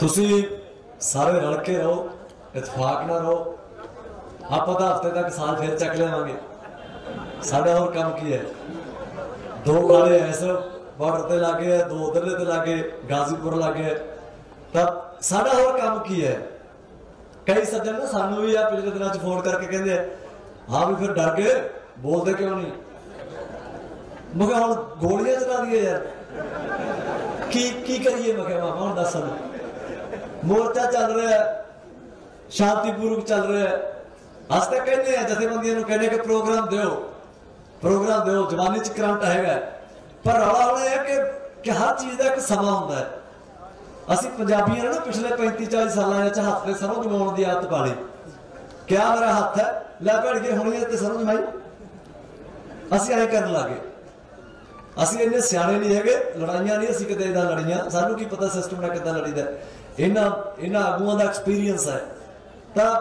ਤੁਸੀਂ ਸਾਰੇ ਰਲ ਕੇ ਰਹੋ, ਇਤਫਾਕ ਨਾਲ ਰਹੋ। ਆਪਾਂ ਤਾਂ ਹਫ਼ਤੇ ਤੱਕ ਸਾਲ ਫੇਰ ਚੱਕ ਲਿਆਵਾਂਗੇ। ਸਾਡਾ ਹੋਰ ਕੰਮ ਕੀ ਹੈ? ਦੋ ਖਾਲੇ ਐਸ ਬਾਰਡਰ ਤੇ ਲੱਗੇ ਆ, ਦੋ ਉਧਰਲੇ ਤੇ ਲੱਗੇ, ਗਾਜ਼ੀਪੁਰ ਲੱਗੇ ਤਾਂ ਸਾਡਾ ਹੋਰ ਕੰਮ ਕੀ ਹੈ? ਕਈ ਸੱਜਣ ਨਾ ਸਾਨੂੰ ਵੀ ਆ, ਪਿਛਲੇ ਦਿਨਾਂ ਚ ਫੋਨ ਕਰਕੇ ਕਹਿੰਦੇ ਹਾਂ ਵੀ ਫਿਰ ਡਰ ਗਏ? ਬੋਲਦੇ ਕਿਉਂ ਨਹੀਂ? ਮੈਂ ਹੁਣ ਗੋਲੀਆਂ ਚਲਾ ਦਈਏ ਯਾਰ। ਕੀ ਕੀ ਕਰੀਏ? ਮੈਂ ਕਿਹਾ, ਮਾਮਾ, ਹੁਣ ਦੱਸ ਮੋਰਚਾ ਚੱਲ ਰਿਹਾ ਹੈ, ਸ਼ਾਂਤੀਪੂਰਵਕ ਚੱਲ ਰਿਹਾ ਹੈ। ਅਸ ਤਾਂ ਕਹਿੰਦੇ ਆ ਜਥੇਬੰਦੀਆਂ ਨੂੰ ਕਹਿੰਦੇ ਕਿ ਪ੍ਰੋਗਰਾਮ ਦਿਓ। ਪ੍ਰੋਗਰਾਮ ਦਿਓ ਜਵਾਨੀ ਚ ਕਰੰਟ ਹੈਗਾ ਪਰ ਰੌਲਾ ਹੁਣ ਇਹ ਹੈ ਕਿ ਕਿ ਹਰ ਚੀਜ਼ ਦਾ ਇੱਕ ਸਮਾਂ ਹੁੰਦਾ ਹੈ। ਅਸੀਂ ਪੰਜਾਬੀਆਂ ਨੇ ਨਾ ਪਿਛਲੇ 35 40 ਸਾਲਾਂ ਵਿੱਚ ਹੱਥ ਤੇ ਸਰੋਂ ਜਮਾਉਣ ਦੀ ਆਦਤ ਪਾ ਲਈ। ਕਿਆ ਮੇਰਾ ਹੱਥ ਹੈ? ਲੈ ਭੜ ਕੇ ਹੁਣੀ ਤੇ ਸਰੋਂ ਜਮਾਈ ਅਸੀਂ ਐਂ ਕਰਨ ਲੱਗੇ ਅਸੀਂ ਇੰਨੇ ਸਿਆਣੇ ਨਹੀਂ ਹੈਗੇ, ਲੜਾਈਆਂ ਨਹੀਂ ਅਸੀਂ ਕਿਤੇ ਇਦਾਂ ਲੜੀਆਂ। ਸਾਨੂੰ ਕੀ ਪਤਾ ਸਿਸਟਮ ਨਾਲ ਕਿੱਦਾਂ ਲੜੀਦਾ ਇਹਨਾਂ ਇਹਨਾਂ ਆਗੂਆਂ ਦਾ ਐਕਸਪੀਰੀਅੰਸ ਹੈ। ਤਾਂ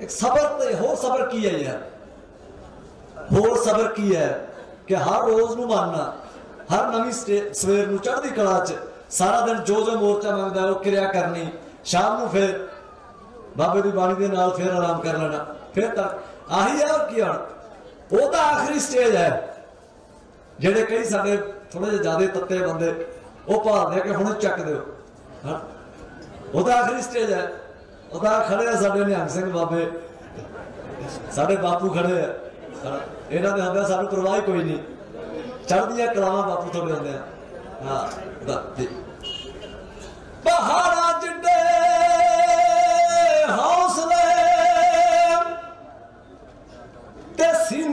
ਇੱਕ ਸਬਰ ਤੇ ਹੋਰ ਸਬਰ ਕੀ ਹੈ ਯਾਰ? ਹੋਰ ਸਬਰ ਕੀ ਹੈ ਕਿ ਹਰ ਰੋਜ਼ ਨੂੰ ਮੰਨਣਾ, ਹਰ ਨਵੀਂ ਸਟੇ- ਸਵੇਰ ਨੂੰ ਚੜ੍ਹਦੀ ਕਲਾ 'ਚ ਸਾਰਾ ਦਿਨ ਜੋ ਜੋ ਮੋਰਚਾ ਮੰਗਦਾ ਉਹ ਕਿਰਿਆ ਕਰਨੀ, ਸ਼ਾਮ ਨੂੰ ਫਿਰ ਬਾਬੇ ਦੀ ਬਾਣੀ ਦੇ ਨਾਲ ਫਿਰ ਆਰਾਮ ਕਰ ਲੈਣਾ। ਫਿਰ ਤਾਂ ਆਹੀ ਹੈ ਕੀ ਹੁਣ? ਉਹ ਤਾਂ ਆਖਰੀ ਸਟੇਜ ਹੈ। ਜਿਹੜੇ ਕਈ ਸਾਡੇ ਥੋੜੇ ਜਿਹਾ ਜ਼ਿਆਦਾ ਤੱਤੇ ਬੰਦੇ, ਉਹ ਭਾਲਦੇ ਕਿ ਹੁਣ ਚੱਕ ਦਿਓ, ਹਾਂ। ਉਹ ਆਖਰੀ ਸਟੇਜ ਹੈ। ਉਹ ਖੜੇ ਆ ਸਾਡੇ ਨਿਹੰਗ ਸਿੰਘ ਬਾਬੇ। ਸਾਡੇ ਬਾਪੂ ਖੜੇ ਆ। ਇਹਨਾਂ ਦੇ ਹੁੰਦੇ ਸਾਨੂੰ ਪਰਵਾਹ ਹੀ ਕੋਈ ਨਹੀਂ। ਚੜਦੀਆਂ ਕਲਾਵਾਂ ਬਾਪੂ ਤੁਹਾਡੇ ਜਾਂਦੇ ਆ ਹਾਂ ਦਾ ਜੀ। ਜਿੱਡੇ, ਹੌਸਲੇ ਤੇ ਸੀਨਿਆਂ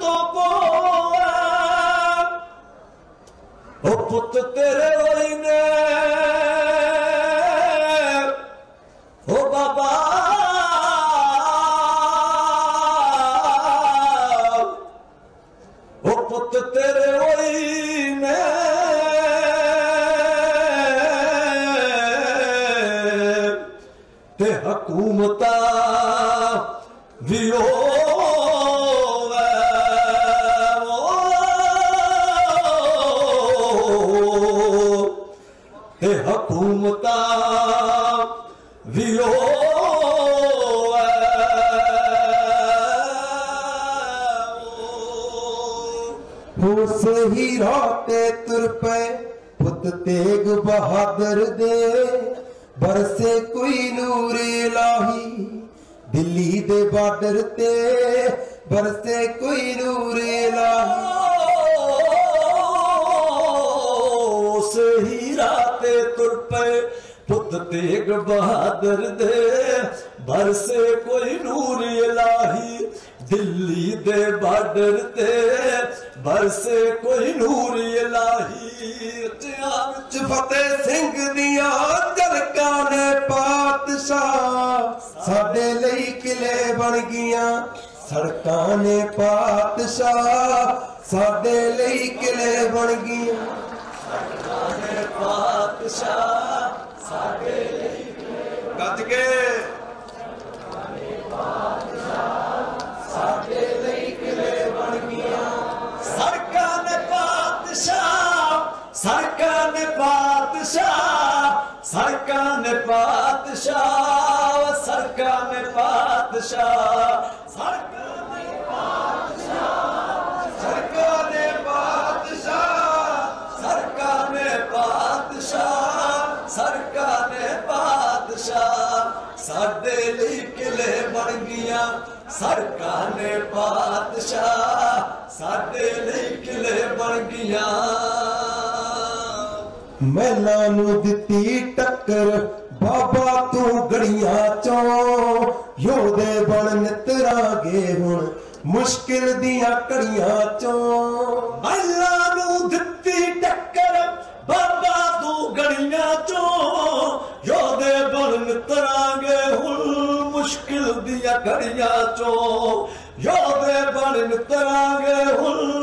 توپو پت تيري وئي نه. هو بابا. ات تير تي حڪومت به ਹੋ ਹੀ ਰਾਹ ਤੇ ਤੁਰ ਪਏ, ਪੁੱਤ ਤੇਗ ਬਹਾਦਰ ਦੇ। ਬਰਸੇ ਕੋਈ ਨੂਰ ਇਲਾਹੀ, ਦਿੱਲੀ ਦੇ ਬਾਰਡਰ ਤੇ। ਬਰਸੇ ਕੋਈ ਨੂਰ ਇਲਾਹੀ। ਉਸ ਹੀ ਰਾਤੇ ਤੁਰ ਪਏ, ਪੁੱਤ ਤੇਗ ਬਹਾਦਰ ਦੇ। ਬਰਸੇ ਕੋਈ ਨੂਰ ਇਲਾਹੀ, ਦਿੱਲੀ ਦੇ ਬਾਰਡਰ ਤੇ। ਬਰਸੇ ਕੋਈ ਨੂਰ ਇਲਾਹੀ ਉੱਚਿਆਂ ਵਿੱਚ ਫਤਿਹ ਸਿੰਘ ਦੀਆਂ ਝਲਕਾਂ ਨੇ ਪਾਤਸ਼ਾਹ। ਸਾਡੇ ਲਈ ਕਿਲੇ ਬਣ ਗਈਆਂ ਸੜਕਾਂ ਨੇ ਪਾਤਸ਼ਾਹ। ਸਾਡੇ ਲਈ ਕਿਲੇ ਬਣ ਗਈਆਂ। ਪਾਤਸ਼ਾਹ ਗੱਜ ਕੇ ਪਾਤਸ਼ਾਹ ਸੜਕਾਂ ਨੇ ਪਾਤਸ਼ਾਹ ਸੜਕਾਂ ਨੇ ਪਾਤਸ਼ਾਹ ਸੜਕਾਂ ਨੇ ਸੜਕਾਂ ਨੇ ਪਾਤਸ਼ਾਹ ਸੜਕਾਂ ਨੇ ਪਾਤਸ਼ਾਹ ਸੜਕਾਂ ਨੇ ਪਾਤਸ਼ਾਹ। ਸਾਡੇ ਲਈ ਕਿਲੇ ਬਣ ਗਈਆਂ ਸੜਕਾਂ ਨੇ ਪਾਤਸ਼ਾਹ। ਸਾਡੇ ਲਈ ਕਿਲੇ ਬਣ ਗਈਆਂ। ਮਹਿਲਾਂ ਨੂੰ ਦਿੱਤੀ ਟੱਕਰ, ਬਾਬਾ ਤੂੰ ਗੜੀਆਂ ਚੋਂ। ਯੋਧੇ ਬਣ ਨਿਤਰਾਂਗੇ ਹੁਣ ਮੁਸ਼ਕਿਲ ਦੀਆਂ ਘੜੀਆਂ ਚੋਂ। ਮੱਲਾ ਨੂੰ ਦਿੱਤੀ ਟੱਕਰ, ਬਾਬਾ ਤੂੰ ਗੜੀਆਂ ਚੋਂ। ਯੋਧੇ ਬਣ ਨਿਤਰਾਂਗੇ ਹੁਣ ਮੁਸ਼ਕਿਲ ਦੀਆਂ ਘੜੀਆਂ ਚੋਂ। ਯੋਧੇ ਬਣ ਨਿਤਰਾਂਗੇ ਹੁਣ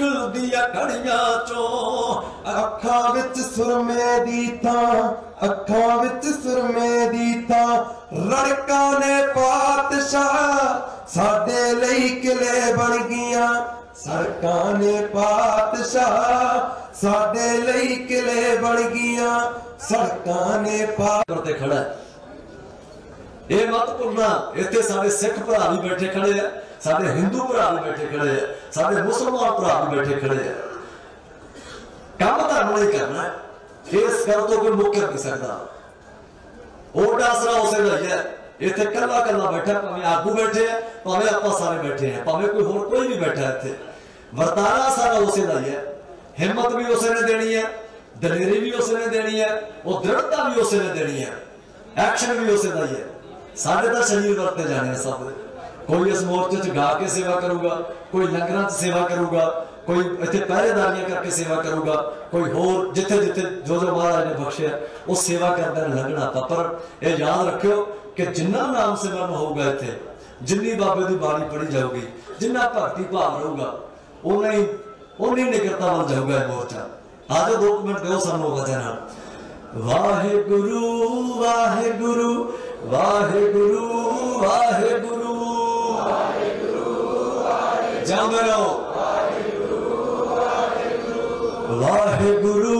ਮੁਸ਼ਕਿਲ ਘੜੀਆਂ ਚੋਂ ਅੱਖਾਂ ਵਿੱਚ ਸੁਰਮੇ ਦੀ ਥਾਂ, ਅੱਖਾਂ ਵਿੱਚ ਸੁਰਮੇ ਦੀ ਥਾਂ, ਰੜਕਾਂ ਨੇ ਪਾਤਸ਼ਾਹ ਸਾਡੇ ਲਈ ਕਿਲੇ ਬਣ ਗਈਆਂ। ਸੜਕਾਂ ਨੇ ਪਾਤਸ਼ਾਹ ਸਾਡੇ ਲਈ ਕਿਲੇ ਬਣ ਗਈਆਂ। ਸੜਕਾਂ ਨੇ ਪਾ ਤੇ ਖੜਾ ਇਹ ਮਤ ਭੁੱਲਣਾ ਇੱਥੇ ਸਾਡੇ ਸਿੱਖ ਭਰਾ ਵੀ ਬੈਠੇ ਖੜੇ ਆ। ਸਾਡੇ ਹਿੰਦੂ ਭਰਾ ਵੀ ਬੈਠੇ ਖੜੇ ਆ, ਸਾਡੇ ਮੁਸਲਮਾਨ ਭਰਾ ਵੀ ਬੈਠੇ ਖੜੇ ਆ। ਕੰਮ ਧਰਮ ਨਹੀਂ ਕਰਨਾ ਹੈ। ਇਸ ਗੱਲ ਤੋਂ ਕੋਈ ਮੁੱਕ ਨਹੀਂ ਸਕਦਾ। ਉਹ ਆਸਰਾ ਉਸੇ ਦਾ ਹੀ ਹੈ, ਇੱਥੇ ਕੱਲਾ ਕੱਲਾ ਬੈਠਾ, ਭਾਵੇਂ ਆਗੂ ਬੈਠੇ ਆ, ਭਾਵੇਂ ਆਪਾਂ ਸਾਰੇ ਬੈਠੇ ਆ, ਭਾਵੇਂ ਕੋਈ ਹੋਰ ਕੋਈ ਵੀ ਬੈਠਾ ਇੱਥੇ। ਵਰਤਾਰਾ ਸਾਰਾ ਉਸੇ ਦਾ ਹੀ ਹੈ, ਹਿੰਮਤ ਵੀ ਉਸੇ ਨੇ ਦੇਣੀ ਹੈ, ਦਲੇਰੀ ਵੀ ਉਸੇ ਨੇ ਦੇਣੀ ਹੈ, ਉਹ ਦ੍ਰਿੜਤਾ ਵੀ ਉਸੇ ਨੇ ਦੇਣੀ ਹੈ, ਐਕਸ਼ਨ ਵੀ ਉਸੇ ਦਾ ਹੀ ਹੈ। ਸਾਡੇ ਤਾਂ ਸਰੀਰ ਵਰਤੇ ਜਾਣੇ ਆ ਸਭ। ਦੇ ਕੋਈ ਇਸ ਮੋਰਚੇ 'ਚ ਗਾ ਕੇ ਸੇਵਾ ਕਰੂਗਾ, ਕੋਈ ਲੰਗਰਾਂ 'ਚ ਸੇਵਾ ਕਰੂਗਾ, ਕੋਈ ਇੱਥੇ ਪਹਿਰੇਦਾਰੀਆਂ ਕਰਕੇ ਸੇਵਾ ਕਰੂਗਾ, ਕੋਈ ਹੋਰ ਜਿੱਥੇ ਜਿੱਥੇ ਜੋ ਜੋ ਮਹਾਰਾਜ ਨੇ ਬਖਸ਼ਿਆ, ਉਹ ਸੇਵਾ ਕਰਦਾ ਲੰਘਣਾ ਤਾਂ। ਪਰ ਇਹ ਯਾਦ ਰੱਖਿਓ ਕਿ ਜਿੰਨਾ ਨਾਮ ਸਿਮਰਨ ਹੋਊਗਾ ਇੱਥੇ, ਜਿੰਨੀ ਬਾਬੇ ਦੀ ਬਾਣੀ ਪੜੀ ਜਾਊਗੀ, ਜਿੰਨਾ ਭਗਤੀ ਭਾਵ ਰਹੂਗਾ ਉਨਾ ਹੀ ਉਨੀ ਨਿਕਰਤਾ ਵੱਲ ਜਾਊਗਾ ਇਹ ਮੋਰਚਾ। ਆਜੋ ਦੋ ਕੁ ਮਿੰਟ ਦਿਓ ਸਾਨੂੰ ਵਜ੍ਹਾ ਨਾਲ Waheguru Waheguru Waheguru Vahe Guru, Vahe Guru, Vahe Guru,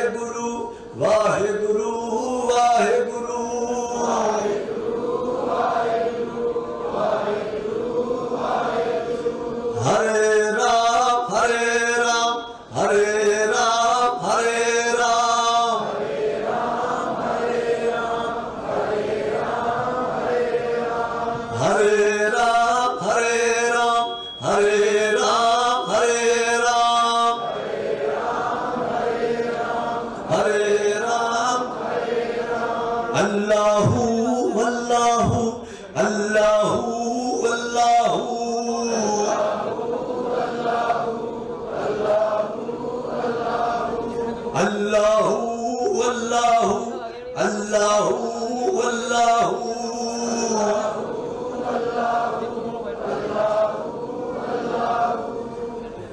ਅੱਲਾਹੂ ਅੱਲਾਹੂ ਅੱਲਾਹੂ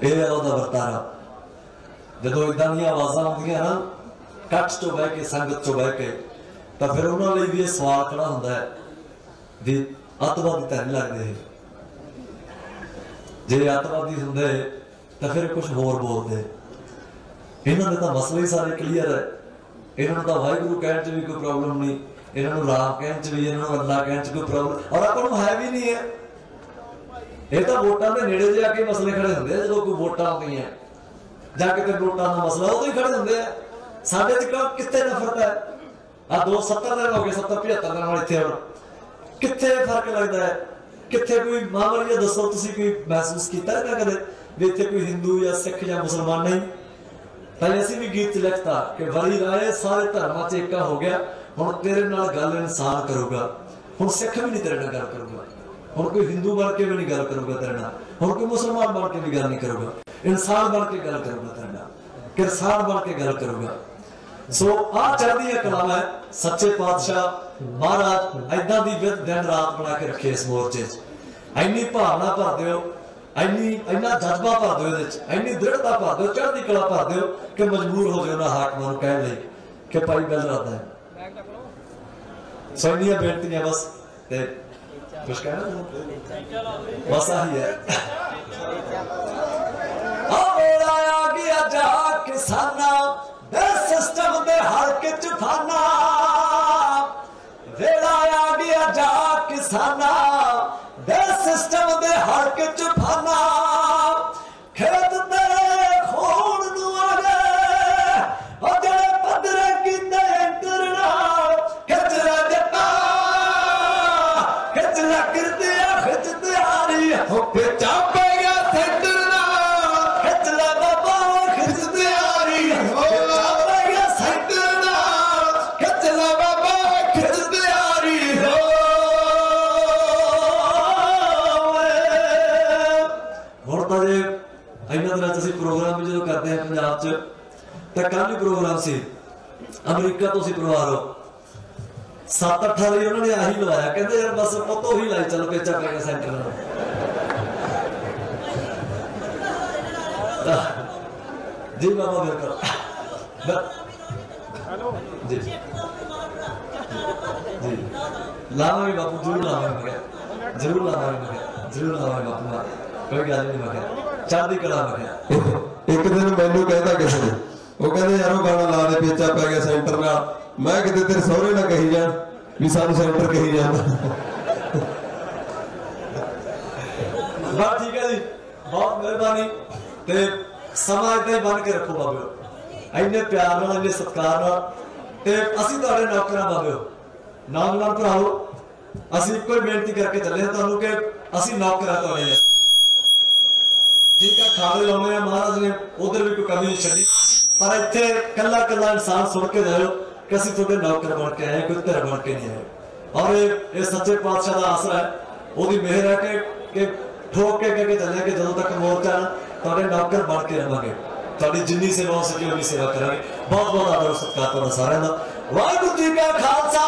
ਇਹ ਹੈ ਉਹਦਾ ਵਰਤਾਰਾ ਜਦੋਂ ਇਦਾਂ ਦੀਆਂ ਆਵਾਜ਼ਾਂ ਆਉਂਦੀਆਂ ਨਾ ਕੱਟ ਤੋਂ ਬਹਿ ਕੇ ਸੰਗਤ ਤੋਂ ਬਹਿ ਕੇ ਤਾਂ ਫਿਰ ਉਹਨਾਂ ਲਈ ਵੀ ਇਹ ਸਵਾਲ ਖੜਾ ਹੁੰਦਾ ਹੈ ਵੀ ਅੱਤਵਾਦੀ ਤਾਂ ਨਹੀਂ ਲੱਗਦੇ ਜੇ ਅੱਤਵਾਦੀ ਹੁੰਦੇ ਤਾਂ ਫਿਰ ਕੁਝ ਹੋਰ ਬੋਲਦੇ ਇਹਨਾਂ ਦੇ ਤਾਂ ਮਸਲੇ ਹੀ ਸਾਰੇ ਕਲੀਅਰ ਹੈ ਇਹਨਾਂ ਨੂੰ ਤਾਂ ਵਾਹਿਗੁਰੂ ਕਹਿਣ 'ਚ ਵੀ ਕੋਈ ਪ੍ਰੋਬਲਮ ਨਹੀਂ, ਇਹਨਾਂ ਨੂੰ ਰਾਮ ਕਹਿਣ 'ਚ ਵੀ, ਇਹਨਾਂ ਨੂੰ ਅੱਲਾ ਕਹਿਣ 'ਚ ਕੋਈ ਪ੍ਰੋਬਲਮ ਔਰ ਆਪਾਂ ਨੂੰ ਹੈ ਵੀ ਨਹੀਂ ਹੈ ਇਹ ਤਾਂ ਵੋਟਾਂ ਦੇ ਨੇੜੇ ਜਾ ਕੇ ਮਸਲੇ ਖੜੇ ਹੁੰਦੇ ਆ, ਜਦੋਂ ਕੋਈ ਵੋਟਾਂ ਆਉਂਦੀਆਂ। ਜਾ ਕੇ ਵੋਟਾਂ ਦਾ ਮਸਲਾ, ਉਦੋਂ ਹੀ ਖੜੇ ਹੁੰਦੇ ਆ। ਸਾਡੇ ਚ ਕਿਉਂ ਕਿੱਥੇ ਨਫ਼ਰਤ ਹੈ? ਆ 270 ਦਿਨ ਹੋ ਗਏ 70 75 ਦਿਨ ਨਾਲ ਇੱਥੇ ਹੁਣ। ਕਿੱਥੇ ਫ਼ਰਕ ਲੱਗਦਾ ਹੈ? ਕਿੱਥੇ ਕੋਈ ਮਾਮਲਾ ਦੱਸੋ, ਤੁਸੀਂ ਕੋਈ ਮਹਿਸੂਸ ਕੀਤਾ ਹੈ ਕਦੇ? ਵੀ ਇੱਥੇ ਕੋਈ ਹਿੰਦੂ ਜਾਂ ਸਿੱਖ ਜਾਂ ਮੁਸਲਮਾਨ ਨਹੀਂ? ਤਾਂ ਅਸੀਂ ਵੀ ਗੀਤ ਲਿਖਤਾ ਕਿ ਵਲੀ ਰਾਏ ਸਾਰੇ ਧਰਮਾਂ 'ਚ ਏਕਾ ਹੋ ਗਿਆ। ਹੁਣ ਤੇਰੇ ਨਾਲ ਗੱਲ ਇਨਸਾਨ ਕਰੂਗਾ। ਹੁਣ ਸਿੱਖ ਵੀ ਨਹੀਂ ਤੇਰੇ ਨਾਲ ਗੱਲ ਕਰੂਗਾ। ਹੁਣ ਕੋਈ ਹਿੰਦੂ ਬਣ ਕੇ ਵੀ ਨਹੀਂ ਗੱਲ ਕਰੂਗਾ ਤੇਰੇ ਨਾਲ। ਹੁਣ ਕੋਈ ਮੁਸਲਮਾਨ ਬਣ ਕੇ ਵੀ ਗੱਲ ਨਹੀਂ ਕਰੂਗਾ। ਇਨਸਾਨ ਬਣ ਕੇ ਗੱਲ ਕਰੂਗਾ ਤੇਰੇ ਨਾਲ। ਕਿਰਸਾਨ ਬਣ ਕੇ ਗੱਲ ਕਰੂਗਾ। ਸੋ ਆ ਚੜ੍ਹਦੀ ਹੈ ਕਲਾਮ ਹੈ, ਸੱਚੇ ਪਾਤਸ਼ਾਹ ਮਹਾਰਾਜ ਐਦਾਂ ਦੀ ਵਿਦ ਦਿਨ ਰਾਤ ਬਣਾ ਕੇ ਰੱਖੇ ਇਸ ਮੋਰਚੇ 'ਚ। ਐਨੀ ਭਾਵਨਾ ਭਰ ਦਿਓ ਐਨੀ ਇੰਨਾ ਜਜ਼ਬਾ ਭਰ ਦਿਓ ਇਹਦੇ 'ਚ ਐਨੀ ਦ੍ਰਿੜਤਾ ਭਰ ਦਿਓ, ਚੜ੍ਹਦੀ ਕਲਾ ਭਰ ਦਿਓ ਕਿ ਮਜਬੂਰ ਹੋ ਜਾਓ ਨਾ ਹਾਕਮਾਂ ਨੂੰ ਕਹਿਣ ਲਈ ਕਿ ਭਾਈ ਗੱਲ ਰੱਦਾ ਹੈ ਸੋ ਬੇਨਤੀਆਂ ਬਸ ਤੇ ਕੁਛ ਕਹਿਣਾ ਬਸ ਆਹੀ ਹੈ। ਆ ਵੇਲਾ ਆ ਗਿਆ ਜਾ ਕਿਸਾਨਾਂ ਦੇ ਸਿਸਟਮ ਦੇ ਹਲਕ ਚ ਫਾਨਾ ਵੇਲਾ ਆ ਗਿਆ ਜਾ ਕਿਸਾਨਾਂ ਦੇ ਸਿਸਟਮ ਦੇ ਹਲਕ ਕਰਦੇ ਆ ਪੰਜਾਬ 'ਚ ਤਾਂ ਕੱਲ ਵੀ ਪ੍ਰੋਗਰਾਮ ਸੀ। ਅਮਰੀਕਾ ਤੋਂ ਸੀ ਪਰਿਵਾਰ ਉਹ। ਸੱਤ ਅੱਠ ਵਾਰੀ ਉਹਨਾਂ ਨੇ ਆਹੀ ਲਵਾਇਆ। ਕਹਿੰਦੇ ਯਾਰ ਬਸ ਪੁੱਤੋ ਹੀ ਲਾਈ ਚੱਲ ਪੇਚਾ ਪੈ ਗਿਆ ਸੈਂਟਰ ਨਾਲ। ਤਾਂ ਜੀ ਬਾਬਾ ਫਿਰ ਕਰੋ। ਹੈਲੋ। ਜੀ। ਜੀ। ਲਾਵਾਂਗੇ ਬਾਪੂ ਜ਼ਰੂਰ ਲਾਵਾਂਗੇ ਮੈਂ ਕਿਹਾ। ਜ਼ਰੂਰ ਲਾਵਾਂਗੇ ਮੈਂ ਕਿਹਾ। ਜ਼ਰੂਰ ਲਾਵਾਂਗੇ ਬਾਪੂ ਮੈਂ ਇੱਕ ਦਿਨ ਮੈਨੂੰ ਕਹਿੰਦਾ ਕਿਸੇ ਨੇ, ਉਹ ਕਹਿੰਦੇ, ਯਾਰ, ਉਹ ਗਾਣਾ ਲਾ ਦੇ, ਪੇਚਾ ਪੈ ਗਿਆ ਸੈਂਟਰ ਨਾਲ। ਮੈਂ ਕਿਤੇ ਤੇਰੇ ਸਹੁਰੇ ਨਾ ਕਹੀ ਜਾਣ ਵੀ ਸਾਨੂੰ ਸੈਂਟਰ ਕਹੀ ਜਾਂਦਾ ਬਸ ਠੀਕ ਹੈ ਜੀ। ਬਹੁਤ ਮਿਹਰਬਾਨੀ ਤੇ ਸਮਾਂ ਇਦਾਂ ਹੀ ਬਣ ਕੇ ਰੱਖੋ ਬਾਬਿਓ। ਇੰਨੇ ਪਿਆਰ ਨਾਲ, ਇੰਨੇ ਸਤਿਕਾਰ ਨਾਲ ਤੇ ਅਸੀਂ ਤੁਹਾਡੇ ਨੌਕਰਾਂ ਬਾਬਿਓ। ਨਾਲ ਭਰਾਓ। ਅਸੀਂ ਇੱਕੋ ਹੀ ਬੇਨਤੀ ਕਰਕੇ ਚੱਲੇ ਹਾਂ ਤੁਹਾਨੂੰ ਕਿ ਅਸੀਂ ਨੌਕਰਾਂ ਤੁਹਾਡੇ ਠੀਕ ਆ ਖਾਲੇ ਲਾਉਣੇ ਆ ਮਹਾਰਾਜ ਨੇ, ਉਧਰ ਵੀ ਕੋਈ ਕਮੀ ਨਹੀਂ ਛੱਡੀ। ਪਰ ਇੱਥੇ ਕੱਲਾ ਕੱਲਾ ਇਨਸਾਨ ਸੁਣ ਕੇ ਜਾਇਓ ਕਿ ਅਸੀਂ ਤੁਹਾਡੇ ਨੌਕਰ ਬਣ ਕੇ ਆਏ, ਕੋਈ ਧਰ ਬਣ ਕੇ ਨਹੀਂ ਆਏ ਔਰ ਇਹ ਸੱਚੇ ਪਾਤਸ਼ਾਹ ਦਾ ਆਸਰਾ ਹੈ। ਉਹਦੀ ਮਿਹਰ ਹੈ ਕਿ ਕਿ ਠੋਕ ਕੇ ਕਹਿ ਕੇ ਚੱਲੇ ਕਿ ਜਦੋਂ ਤੱਕ ਮੋਰਚਾ ਤੁਹਾਡੇ ਨੌਕਰ ਬਣ ਕੇ ਰਵਾਂਗੇ। ਤੁਹਾਡੀ ਜਿੰਨੀ ਸੇਵਾ ਹੋ ਸਕੇ, ਉਨੀ ਸੇਵਾ ਕਰਾਂਗੇ। ਬਹੁਤ ਬਹੁਤ ਆਦਰ ਸਤਿਕਾਰ ਤੁਹਾਡਾ ਸਾਰਿਆਂ ਦਾ। ਵਾਹਿਗੁਰੂ ਜੀ ਕਾ ਖਾਲਸਾ!